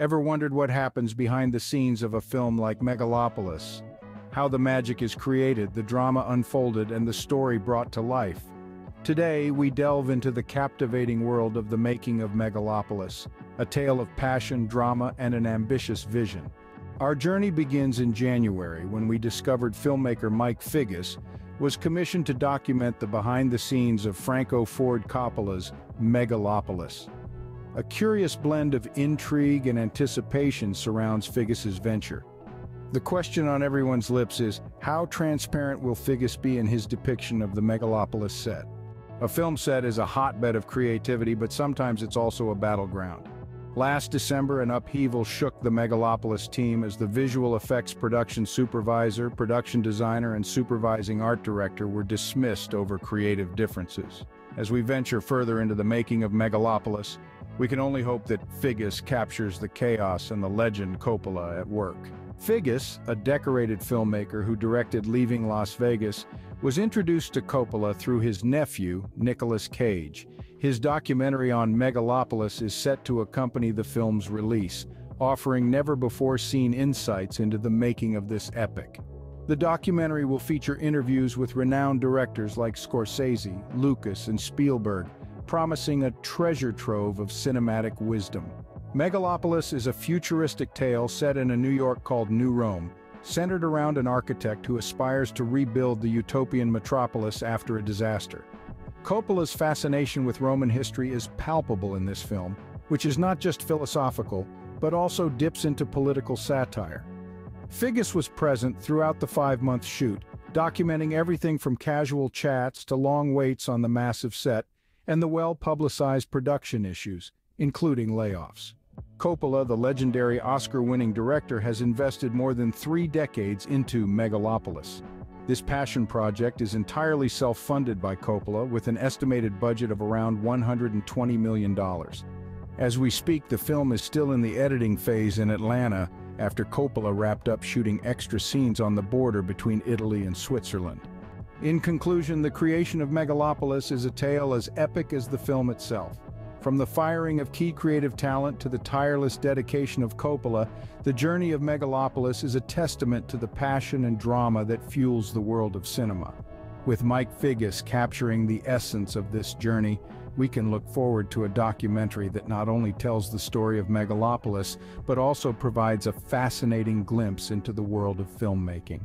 Ever wondered what happens behind the scenes of a film like Megalopolis? How the magic is created, the drama unfolded, and the story brought to life? Today, we delve into the captivating world of the making of Megalopolis, a tale of passion, drama, and an ambitious vision. Our journey begins in January when we discovered filmmaker Mike Figgis was commissioned to document the behind-the-scenes of Franco Ford Coppola's Megalopolis. A curious blend of intrigue and anticipation surrounds Figgis's venture. The question on everyone's lips is, how transparent will Figgis be in his depiction of the Megalopolis set? A film set is a hotbed of creativity, but sometimes it's also a battleground. Last December, an upheaval shook the Megalopolis team as the visual effects production supervisor, production designer, and supervising art director were dismissed over creative differences. As we venture further into the making of Megalopolis, we can only hope that Figgis captures the chaos and the legend Coppola at work. Figgis, a decorated filmmaker who directed Leaving Las Vegas, was introduced to Coppola through his nephew, Nicolas Cage. His documentary on Megalopolis is set to accompany the film's release, offering never-before-seen insights into the making of this epic. The documentary will feature interviews with renowned directors like Scorsese, Lucas, and Spielberg, promising a treasure trove of cinematic wisdom. Megalopolis is a futuristic tale set in a New York called New Rome, centered around an architect who aspires to rebuild the utopian metropolis after a disaster. Coppola's fascination with Roman history is palpable in this film, which is not just philosophical, but also dips into political satire. Figgis was present throughout the five-month shoot, documenting everything from casual chats to long waits on the massive set, and the well-publicized production issues, including layoffs. Coppola, the legendary Oscar-winning director, has invested more than three decades into Megalopolis. This passion project is entirely self-funded by Coppola with an estimated budget of around $120 million. As we speak, the film is still in the editing phase in Atlanta after Coppola wrapped up shooting extra scenes on the border between Italy and Switzerland. In conclusion, the creation of Megalopolis is a tale as epic as the film itself. From the firing of key creative talent to the tireless dedication of Coppola, the journey of Megalopolis is a testament to the passion and drama that fuels the world of cinema. With Mike Figgis capturing the essence of this journey, we can look forward to a documentary that not only tells the story of Megalopolis, but also provides a fascinating glimpse into the world of filmmaking.